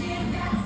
Yeah,